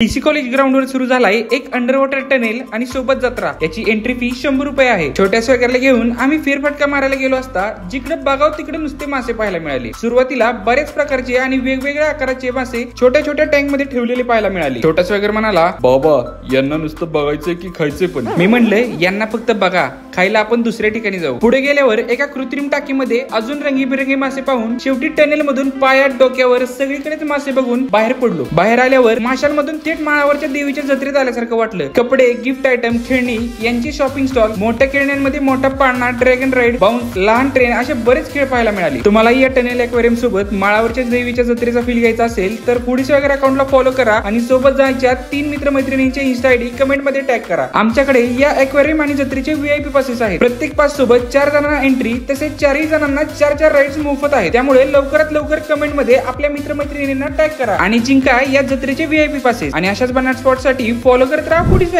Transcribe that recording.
TC college ग्राउंडवर सुरू झालाय एक अंडर वॉटर टनेल आणि सोबत जत्रा. याची एंट्री फी शंभर रुपये आहे. छोट्या स्वॅगरला घेऊन आम्ही फेरफटका मारायला गेलो असता जिकडे बघाव तिकडे नुसते मासे पाहायला मिळाले. सुरुवातीला बरेच प्रकारचे आणि वेगवेगळ्या आकाराचे मासे छोट्या छोट्या टँकमध्ये ठेवलेले पाहायला मिळाले. छोटा स्वॅगर म्हणाला बाबा यांना नुसतं बघायचंय की खायचंय पण. मी म्हणलं यांना फक्त बघा खायला आपण दुसऱ्या ठिकाणी जाऊ. पुढे गेल्यावर एका कृत्रिम टाकीमध्ये अजून रंगीबिरंगी मासे पाहून शेवटी टनेल मधून पायात डोक्यावर सगळीकडेच मासे बघून बाहेर पडलो. बाहेर आल्यावर माशांमधून थेट माळावरच्या देवीच्या जत्रेत आल्यासारखं वाटलं. कपडे गिफ्ट आयटम खेळणी यांची शॉपिंग स्टॉल मोठ्या खेळण्यांमध्ये मोठा पाळणा ड्रॅगन राईड बाउन्स लहान ट्रेन असे बरेच खेळ पाहायला मिळाले. तुम्हालाही या टनेल अक्वेरियम सोबत माळावरच्या देवीच्या जत्रेचा फील घ्यायचा असेल तर पुढील वगैरे अकाउंटला फॉलो करा आणि सोबत जायच्या तीन मित्रमैत्रिणींच्या इन्स्टा आयडी कमेंटमध्ये टॅग करा. आमच्याकडे या अक्वेरियम आणि जत्रेचे व्हीआयपी बसेस आहेत. प्रत्येक पास सोबत चार जणांना एंट्री तसेच चारही जणांना चार चार राईड्स मोफत आहेत. त्यामुळे लवकरात लवकर कमेंटमध्ये आपल्या मित्रमैत्रिणींना टॅग करा. आणि जिंका या जत्रेचे व्हीआयपी पासेस आणि अशाच बनाट स्पॉटसाठी फॉलो करत राहा पुढील